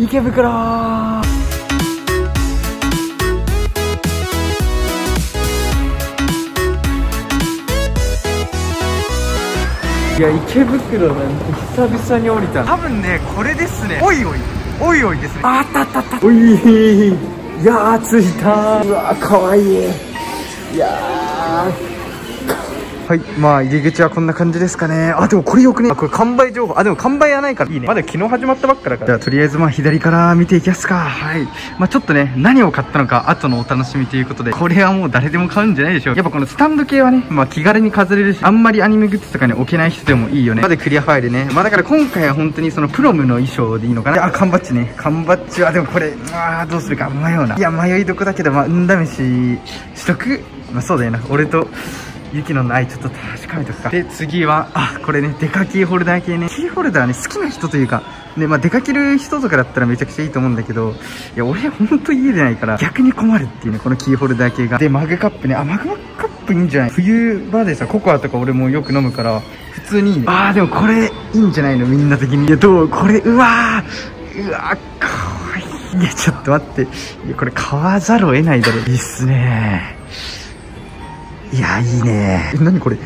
池袋。いや池袋なんて久々に降りた。多分ねこれですね。おいおい。おいおいですね。あったあったあった。おいいやー着いたうわーかわいい。いやーはい。まあ入り口はこんな感じですかね。あでもこれよくね。あこれ完売情報。あでも完売やないから。いいね。まだ昨日始まったばっかだから。じゃあとりあえずまあ左から見ていきますか。はい。まあちょっとね何を買ったのか後のお楽しみということで。これはもう誰でも買うんじゃないでしょう。やっぱこのスタンド系はねまあ気軽に飾れるしあんまりアニメグッズとかに置けない人でもいいよね。までクリアファイルね。まあだから今回は本当にそのプロムの衣装でいいのかな。あ缶バッジね。缶バッジはでもこれああどうするか。迷うな。いや迷いどこだけどまあ運試ししとく。まあそうだよな。俺と雪のないちょっと確かめとくか。で次はあこれねデカキーホルダー系ね。キーホルダーね好きな人というかねまあ出かける人とかだったらめちゃくちゃいいと思うんだけどいや俺ほんと家でないから逆に困るっていうねこのキーホルダー系が。でマグカップねあマグカップいいんじゃない？冬場でさココアとか俺もよく飲むから普通にいいね。あーでもこれいいんじゃないのみんな的に。いやどう？これうわーうわーかわいい。いやちょっと待って。いやこれ買わざるを得ないだろいいっすねいや、いいね。え、なにこれ？でっ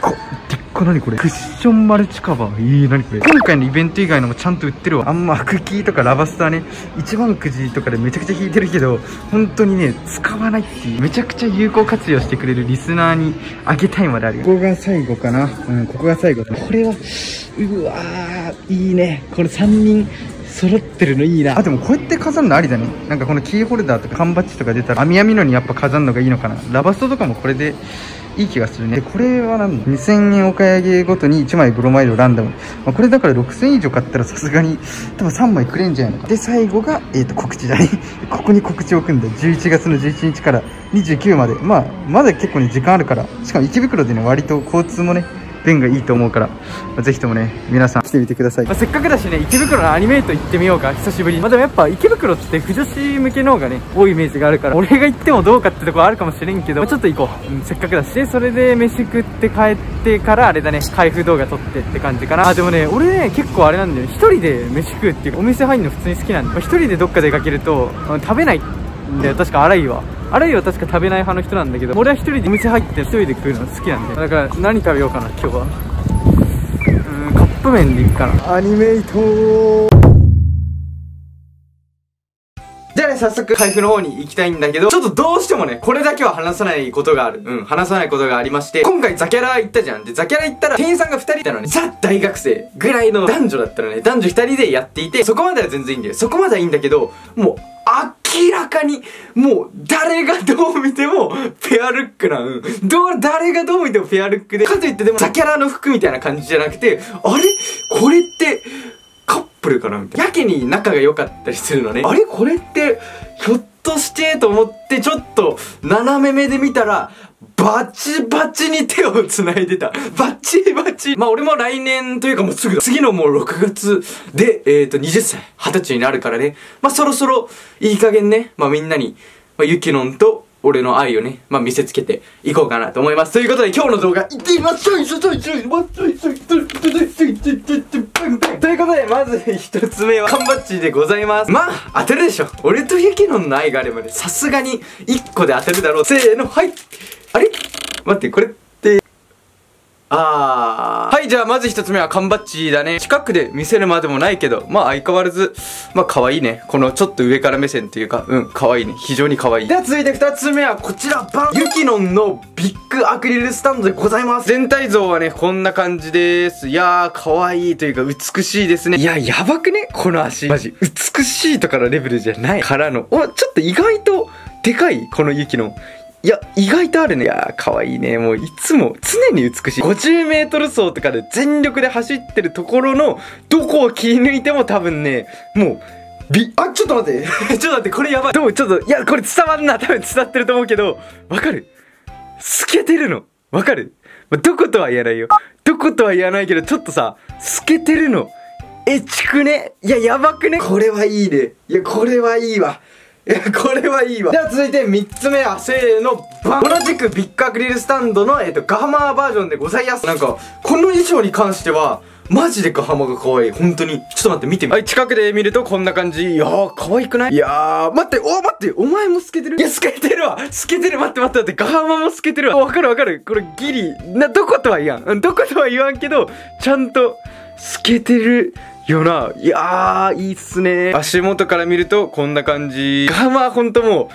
か、でっかなにこれ？クッションマルチカバー。えー、なにこれ？今回のイベント以外のもちゃんと売ってるわ。あんま、アクキーとかラバスターね、一番くじとかでめちゃくちゃ引いてるけど、本当にね、使わないっていう、めちゃくちゃ有効活用してくれるリスナーにあげたいまであるよ。ここが最後かな。うん、ここが最後。これは、うわー、いいね。これ3人、揃ってるのいいな。あでもこうやって飾るのありだね。なんかこのキーホルダーとか缶バッジとか出たら網網のにやっぱ飾るのがいいのかな。ラバストとかもこれでいい気がするね。でこれは何2000円お買い上げごとに1枚ブロマイドランダム、まあ、これだから6000円以上買ったらさすがに多分3枚くれんじゃないのかで最後が、えー、と告知だね ここに告知を組んで11月の11日から29まで。まあまだ結構ね時間あるから。しかも池袋でね割と交通もね便がいいと思うから、まあ、ぜひともね皆さん。来てみてください、まあ、せっかくだしね池袋のアニメイト行ってみようか久しぶりに。まあでもやっぱ池袋って不女子向けの方がね多いイメージがあるから俺が行ってもどうかってところあるかもしれんけど、まあ、ちょっと行こう、うん、せっかくだしでそれで飯食って帰ってからあれだね開封動画撮ってって感じかな。あでもね俺ね結構あれなんだよね。一人で飯食うっていうお店入るの普通に好きなんで、まあ、一人でどっか出かけると食べないんだよ確か荒井はあるいは確か食べない派の人なんだけど俺は一人でお店入って一人で食うの好きなんでだから何食べようかな今日は。うんカップ麺でいくかな。アニメイトじゃあね、早速、開封の方に行きたいんだけど、ちょっとどうしてもね、これだけは話さないことがある。うん、話さないことがありまして、今回ザキャラ行ったじゃん。で、ザキャラ行ったら、店員さんが2人いたのね、ザ大学生ぐらいの男女だったのね、男女2人でやっていて、そこまでは全然いいんだよ。そこまではいいんだけど、もう、明らかに、もう、誰がどう見ても、ペアルックな、うん。どう、誰がどう見てもペアルックで、かといってでも、ザキャラの服みたいな感じじゃなくて、あれ？これって、カップルかな？みたいな。やけに仲が良かったりするのね。あれ？これって、ひょっとしてと思って、ちょっと、斜め目で見たら、バチバチに手を繋いでた。バチバチ。まあ俺も来年というかもうすぐ次のもう6月で、えっ、ー、と20歳、20歳になるからね。まあそろそろいい加減ね、まあみんなに、まあユキノンと俺の愛をね、まあ見せつけていこうかなと思います。ということで今日の動画、いってみましょうということで、まず一つ目は、缶バッジでございます。まあ、当てるでしょ。俺とユキノンの愛があればね、さすがに1個で当てるだろう。せーの、はいあれ？待って、これって、あー。はい、じゃあまず一つ目は缶バッジだね。近くで見せるまでもないけど、まあ相変わらず、まあ可愛いね。このちょっと上から目線っていうか、うん、可愛いね。非常に可愛い。では続いて二つ目はこちら、バンユキノンのビッグアクリルスタンドでございます。全体像はね、こんな感じです。いやー、可愛いというか美しいですね。いや、やばくね？この足。マジ。美しいとかのレベルじゃない。からの、お、ちょっと意外と、でかいこのユキノン。いや、意外とあるね。いやー、可愛いね。もういつも常に美しい。50メートル走とかで全力で走ってるところの、どこを切り抜いても多分ね、もう、び、あ、ちょっと待って。ちょっと待って、これやばい。どうちょっと、いや、これ伝わんな。多分伝わってると思うけど、わかる透けてるの。わかるどことは言わないよ。どことは言わないけど、ちょっとさ、透けてるの。えちくね？いや、やばくね？これはいいね。いや、これはいいわ。いや、これはいいわ。では続いて3つ目は、せーの、バン同じくビッグアクリルスタンドの、えっ、ー、と、ガーマーバージョンでございます。なんか、この衣装に関しては、マジでガハマが可愛い。本当に。ちょっと待って、見てみ。はい、近くで見るとこんな感じ。いやー、可愛くない？いやー、待って、お、待って、お前も透けてる？いや、透けてるわ透けてる待って待って待って、ガハマも透けてるわ。わかるわかる。これギリ、な、どことは言わん。どことは言わんけど、ちゃんと、透けてる。よな。いやー、いいっすね。足元から見ると、こんな感じ。が、まあほんとも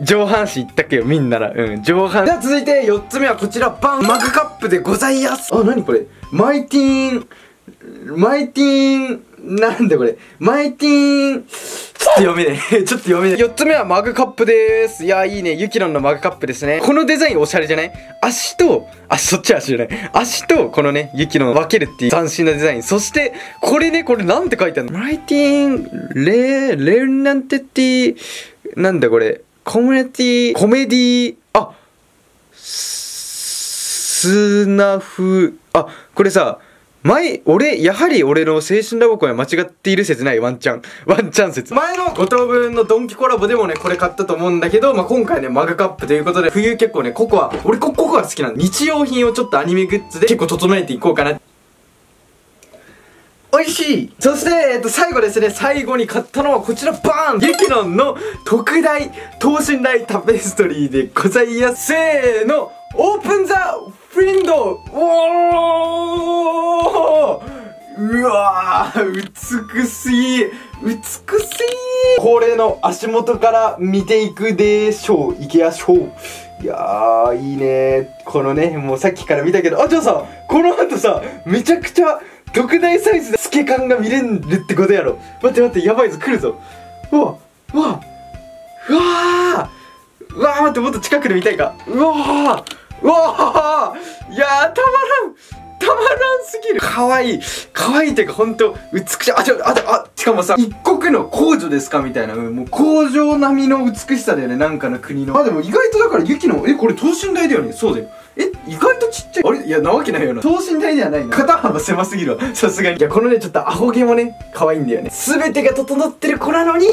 う、上半身いったっけよ、みんなら。うん、上半身。では続いて、4つ目はこちら、バンマグカップでございます。あ、なにこれマイティーン、マイティーン、なんだこれ。マイティーン、ちょっと読めねえ ちょっと読めねえ4つ目はマグカップでーす。いや、いいね。ユキロンのマグカップですね。このデザインおしゃれじゃない？足と、あ、そっち足じゃない。足と、このね、ユキロン分けるっていう斬新なデザイン。そして、これね、これなんて書いてあるの？マイティーン、レ、レルナンテティ、なんだこれ。コメディ、コメディー、あ、スナフ、あ、これさ、前、俺、やはり俺の青春ラボコンは間違っている説ないワンチャン。ワンチャン説。前の5等分のドンキコラボでもね、これ買ったと思うんだけど、まあ、今回ね、マグカップということで、冬結構ね、ココア、俺ココア好きなんで、日用品をちょっとアニメグッズで結構整えていこうかな。美味しいそして、えっと、最後ですね、最後に買ったのはこちら、バーンユキノンの特大等身大タペストリーでございます。せーの、オープンザフィンドおーうわー美しい美しい恒例の足元から見ていくでしょう。いきやしょう。いやー、いいねこのね、もうさっきから見たけど、あ、じゃあさ、この後さ、めちゃくちゃ特大サイズで透け感が見れるってことやろ。待って待って、やばいぞ、来るぞ。うわ、うわ、うわーうわー待って、もっと近くで見たいか。うわーうわーいやー、たまらんたまらんすぎるかわいいかわいいっていうかほんと美しいあ、ちょ、あちょ、あ、しかもさ、一国の皇女ですかみたいな、もう皇女並みの美しさだよね、なんかの国の。あ、でも意外とだからユキの、え、これ等身大だよねそうだよ。え、意外とちっちゃい。あれ？いや、なわけないよな。等身大ではないな。肩幅狭すぎるわ。さすがに。いや、このね、ちょっとアホ毛もね、可愛いんだよね。すべてが整ってる子なのに、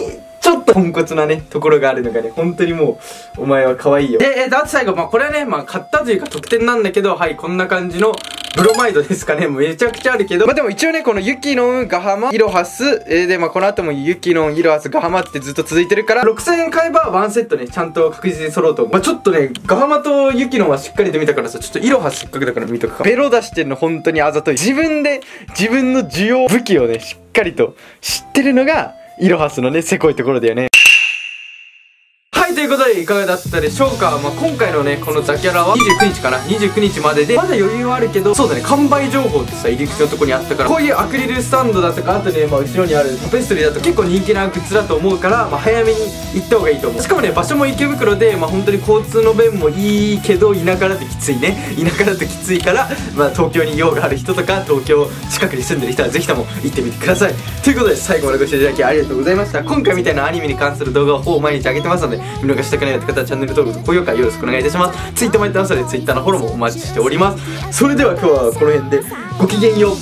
ちょっとポンコツなね、ところがあるのがね、本当にもう、お前は可愛いよ。で、えー、と、あと最後、まあ、これはね、まあ、買ったというか特典なんだけど、はい、こんな感じの、ブロマイドですかね。もうめちゃくちゃあるけど。まあ、でも一応ね、このユキノン、ガハマ、イロハス、えー、で、まあ、この後もユキノン、イロハス、ガハマってずっと続いてるから、6000円買えばワンセットね、ちゃんと確実に揃うと思う。まあ、ちょっとね、ガハマとユキノンはしっかりと見たからさ、ちょっとイロハスせっかくだから見とくか。ベロ出してんの本当にあざとい。自分で、自分の需要武器をね、しっかりと知ってるのが、イロハスのね、せこいところだよね。ということでいかがだったでしょうか、まあ、今回のねこのザキャラは29日かな29日まででまだ余裕はあるけどそうだね完売情報ってさ入り口のとこにあったからこういうアクリルスタンドだとかあとね、まあ、後ろにあるタペストリーだと結構人気なグッズだと思うから、まあ、早めに行った方がいいと思う。しかもね場所も池袋で、まあ、本当に交通の便もいいけど田舎だときついね。田舎だときついから、まあ、東京に用がある人とか東京近くに住んでる人はぜひとも行ってみてください。ということで最後までご視聴いただきありがとうございました。今回みたいなアニメに関する動画をほぼ毎日上げてますので見逃したくないって方はチャンネル登録と高評価よろしくお願いいたします。Twitter もやってますので Twitter のフォローもお待ちしております。それでは今日はこの辺でごきげんよう。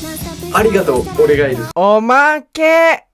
ありがとうお願いですおまけ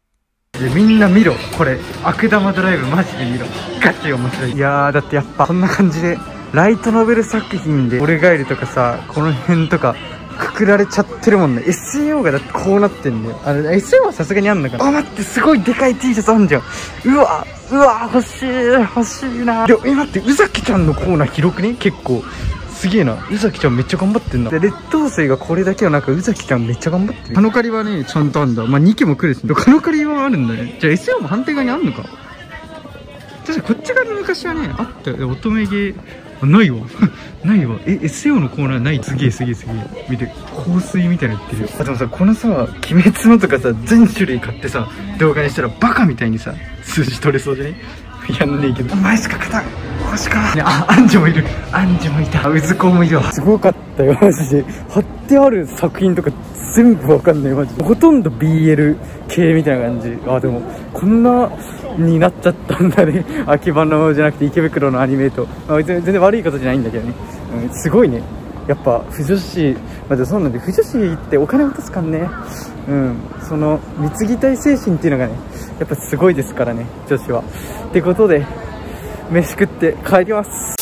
みんな見ろ。これ悪玉ドライブマジで見ろ。ガチ面白い。いやーだってやっぱこんな感じでライトノベル作品で俺ガエルとかさこの辺とかくくられちゃってるもんね。SAO がだってこうなってんだよ。あれ SAO はさすがにあんのかな。あ待ってすごいでかい T シャツあんじゃん。うわうわ欲しい欲しいな。でえ待って宇崎ちゃんのコーナー広くね？結構すげえな。宇崎ちゃんめっちゃ頑張ってんな。で劣等生がこれだけはなんか宇崎ちゃんめっちゃ頑張ってる。カノカリはねちゃんとあんだ。まあ2期も来るし、ね、カノカリはあるんだねじゃあ SAO も反対側にあんのか？確かこっち側に昔はねあったよ。乙女芸ないわ。ないわ。え SEO のコーナーない？すげえすげえすげえ。見て香水みたいな言ってる。よあでもさこのさ鬼滅のとかさ全種類買ってさ動画にしたらバカみたいにさ数字取れそうじゃね？やんねえけど。お前しか勝たんマジか。あアンジュもいる。アンジュもいた。うずこもいるわ。すごかったよマジで。貼ってある作品とか全部わかんないマジほとんど BL 系みたいな感じ。あでもこんなになっちゃったんだね。秋葉のじゃなくて池袋のアニメと、まあ、全然悪いことじゃないんだけどね、うん、すごいね。やっぱ不女子。まあ、そうなんで不女子ってお金落とすかんね。うん。その貢ぎたい精神っていうのがねやっぱすごいですからね女子は。ってことで飯食って帰ります「